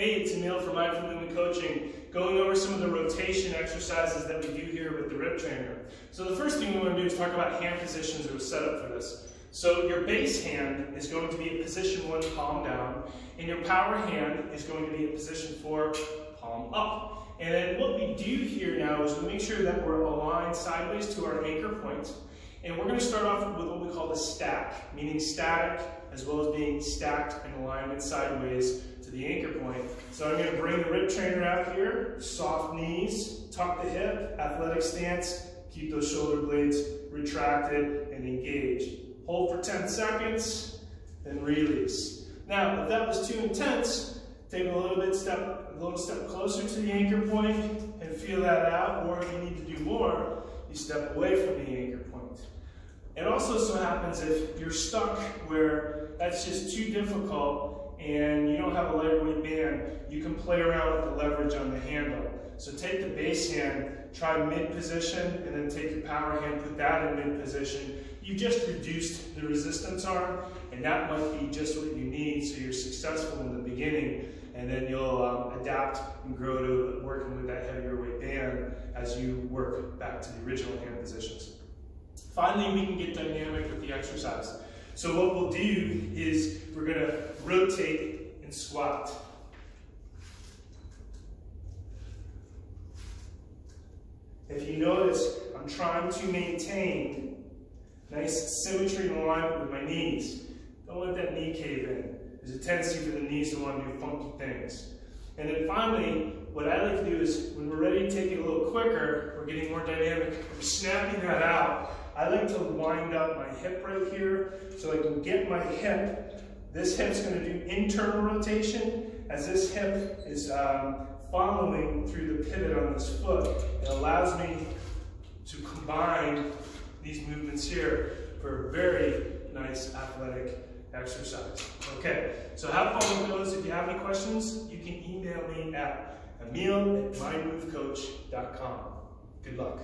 Hey, it's Emil from Mindful Movement Coaching, going over some of the rotation exercises that we do here with the Rip Trainer. So the first thing we want to do is talk about hand positions that were set up for this. So your base hand is going to be in position one, palm down, and your power hand is going to be in position four, palm up. And then what we do here now is we make sure that we're aligned sideways to our anchor point. And we're going to start off with what we call the stack, meaning static as well as being stacked in alignment sideways to the anchor point. So I'm going to bring the Rip trainer out here, soft knees, tuck the hip, athletic stance, keep those shoulder blades retracted and engaged. Hold for 10 seconds, then release. Now, if that was too intense, take a little bit step, a little step closer to the anchor point and feel that out, or if you need to do more, you step away from the anchor point. It also so happens if you're stuck where that's just too difficult and you don't have a lighter weight band, you can play around with the leverage on the handle. So take the base hand, try mid position, and then take your power hand, put that in mid position. You just reduced the resistance arm, and that might be just what you need so you're successful in the beginning, and then you'll um, adapt and grow to working with that heavier weight band as you work back to the original hand positions. Finally, we can get dynamic with the exercise. So what we'll do is we're going to rotate and squat. If you notice, I'm trying to maintain nice symmetry and alignment with my knees. Don't let that knee cave in. There's a tendency for the knees to want to do funky things. And then finally, what I like to do is when we're ready to take it a little quicker, we're getting more dynamic, we're snapping that out. I like to wind up my hip right here so I can get my hip. This hip's going to do internal rotation as this hip is um, following through the pivot on this foot. It allows me to combine these movements here for a very nice athletic exercise. Okay, so have fun with those. If you have any questions, you can email me at emil at mindmovecoach.com. Good luck.